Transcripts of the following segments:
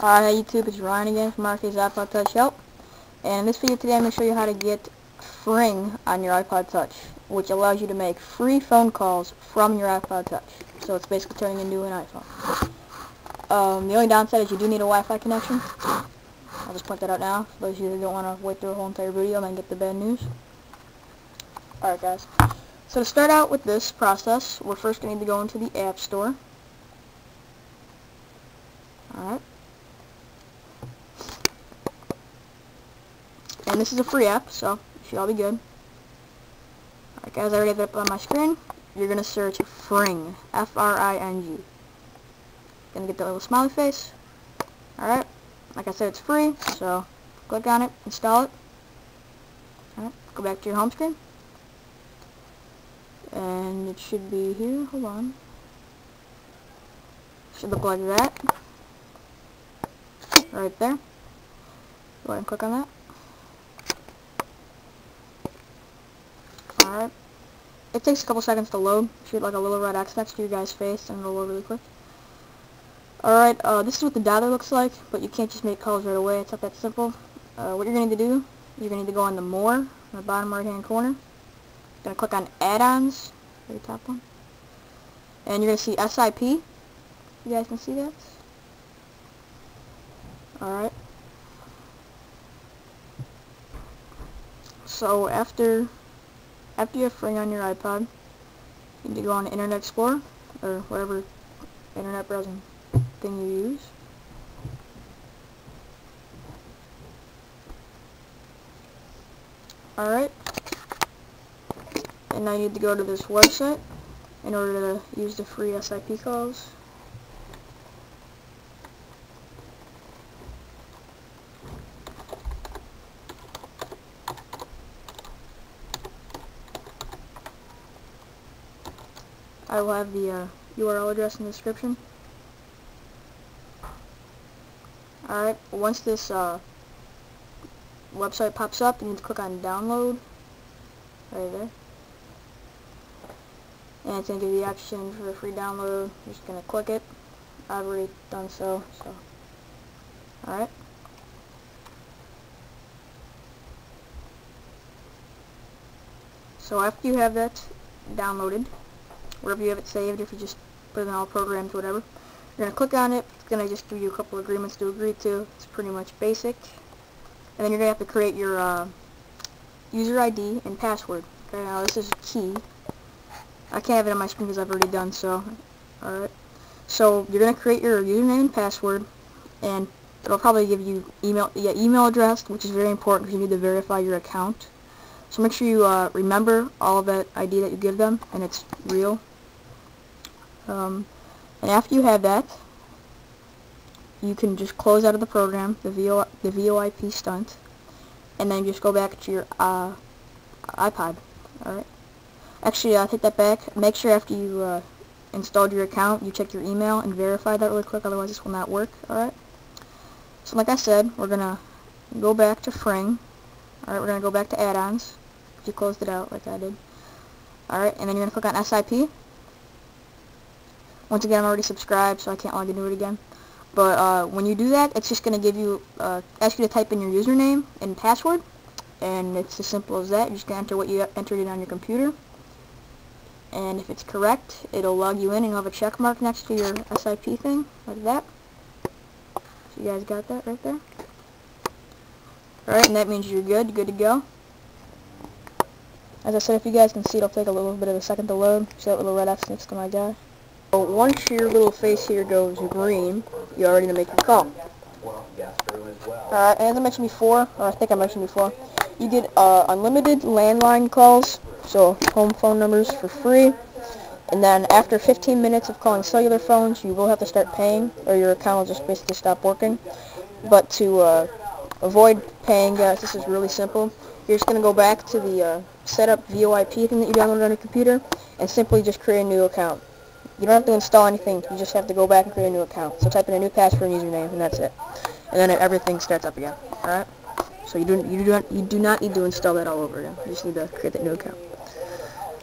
Hi YouTube, it's Ryan again from Marky's iPod Touch Help. And in this video today I'm going to show you how to get Fring on your iPod Touch, which allows you to make free phone calls from your iPod Touch. So it's basically turning into an iPhone. Um, the only downside is you do need a Wi-Fi connection. I'll just point that out now, for those of you who don't want to wait through a whole entire video and then get the bad news. Alright guys, so to start out with this process, we're first going to need to go into the App Store. Alright. And this is a free app, so it should all be good. Alright guys, I already have it up on my screen. You're going to search Fring. F-R-I-N-G. Gonna get that little smiley face. Alright. Like I said, it's free, so click on it, install it. Alright, go back to your home screen. And it should be here. Hold on. Should look like that. Right there. Go ahead and click on that. Alright. It takes a couple seconds to load. Shoot like a little red X next to your guy's face and it'll load really quick. Alright, uh, this is what the dialer looks like, but you can't just make calls right away. It's not that simple. Uh, what you're going to need to do, you're going to need to go on the More, in the bottom right hand corner. You're going to click on Add-ons, the top one. And you're going to see SIP. You guys can see that? Alright. So after after you have Fring on your iPod, you need to go on Internet Explorer or whatever internet browsing thing you use. Alright. And now you need to go to this website in order to use the free SIP calls. I will have the uh, URL address in the description. Alright, once this uh, website pops up, you need to click on download, right there. And it's going to give you the option for a free download. You're just going to click it. I've already done so, so. Alright. So after you have that downloaded, wherever you have it saved, if you just put it in all programs, whatever. You're going to click on it. It's going to just give you a couple agreements to agree to. It's pretty much basic. And then you're going to have to create your uh, user ID and password. Okay, now this is key. I can't have it on my screen because I've already done so. Alright. So you're going to create your username and password. And it'll probably give you email, yeah, email address, which is very important because you need to verify your account. So make sure you uh, remember all of that ID that you give them, and it's real. Um, and after you have that, you can just close out of the program, the, VO, the VoIP stunt, and then just go back to your uh, iPod. Alright. Actually, uh, take that back. Make sure after you uh, installed your account, you check your email and verify that really quick, otherwise this will not work. Alright. So like I said, we're going to go back to Fring. Alright, we're going to go back to add-ons. You closed it out like I did. Alright, and then you're going to click on SIP. Once again, I'm already subscribed, so I can't log into it again. But uh, when you do that, it's just going to give you, uh, ask you to type in your username and password. And it's as simple as that. You're just going to enter what you entered in on your computer. And if it's correct, it'll log you in and you'll have a check mark next to your SIP thing, like that. So you guys got that right there? Alright, and that means you're good, good to go. As I said, if you guys can see, it'll take a little bit of a second to load. See that little red X next to my guy? So once your little face here goes green, you're ready to make your call. Alright, as I mentioned before, or I think I mentioned before, you get uh, unlimited landline calls, so home phone numbers for free. And then after 15 minutes of calling cellular phones, you will have to start paying, or your account will just basically stop working. But to uh, avoid paying, guys, this is really simple. You're just going to go back to the uh, setup VoIP thing that you downloaded on your computer, and simply just create a new account. You don't have to install anything. You just have to go back and create a new account. So type in a new password and username, and that's it. And then everything starts up again. All right. So you do you do not you do not need to install that all over again. You just need to create that new account.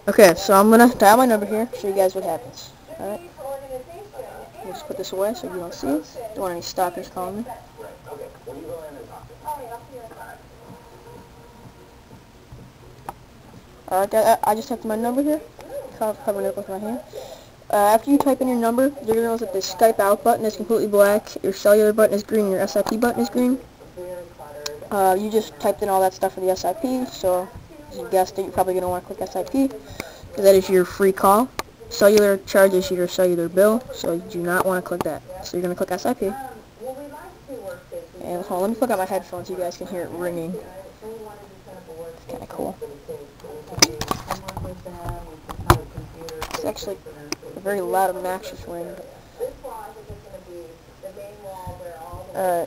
Okay. So I'm gonna dial my number here. Show you guys what happens. All right. just put this away so you don't see it. Don't want any stalkers calling me. Alright guys, I, just typed my number here. Cover, covering it with my hand. Uh, after you type in your number, you're going to notice that the Skype out button is completely black, your cellular button is green, your SIP button is green. Uh, you just typed in all that stuff for the SIP, so as you guessed it, you're probably going to want to click SIP, that is your free call. Cellular charges your cellular bill, so you do not want to click that. So you're going to click SIP. And hold on, let me plug out my headphones so you guys can hear it ringing. It's kind of cool. Actually a very loud obnoxious ring. Alright, uh,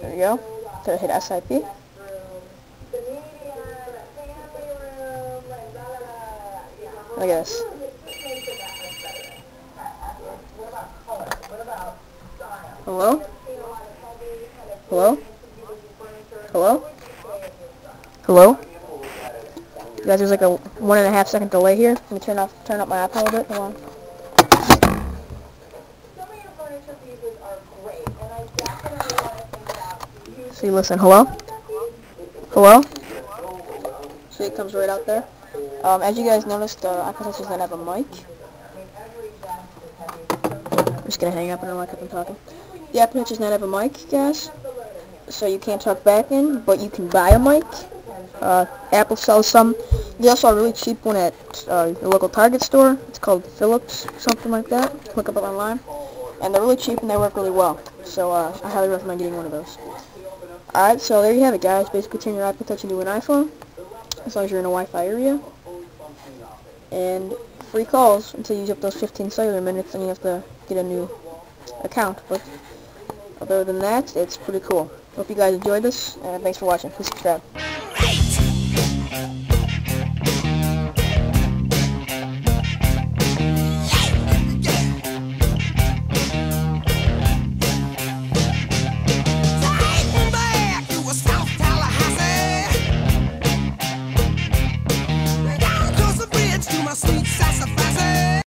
there you go. Gonna hit SIP. At this. Hello? Hello? Hello? Hello? You guys, there's like a one and a half second delay here. Let me turn off, turn up my iPod a little bit. Hold on. See, listen. Hello? Hello? See, it comes right out there. Um, as you guys noticed, uh, iPod does not have a mic. I'm just gonna hang up and like I'm talking. The Touch does not have a mic, guys. So you can't talk back in, but you can buy a mic. Uh, Apple sells some. They also a really cheap one at uh, your local Target store. It's called Philips, something like that. Look up online. And they're really cheap and they work really well. So uh, I highly recommend getting one of those. Alright, so there you have it, guys. Basically turn your iPod Touch into an iPhone, as long as you're in a Wi-Fi area. And free calls until you use up those 15 cellular minutes, and you have to get a new account. But other than that, it's pretty cool. Hope you guys enjoyed this, and thanks for watching. Please subscribe.